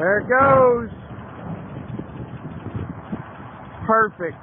There it goes. Perfect.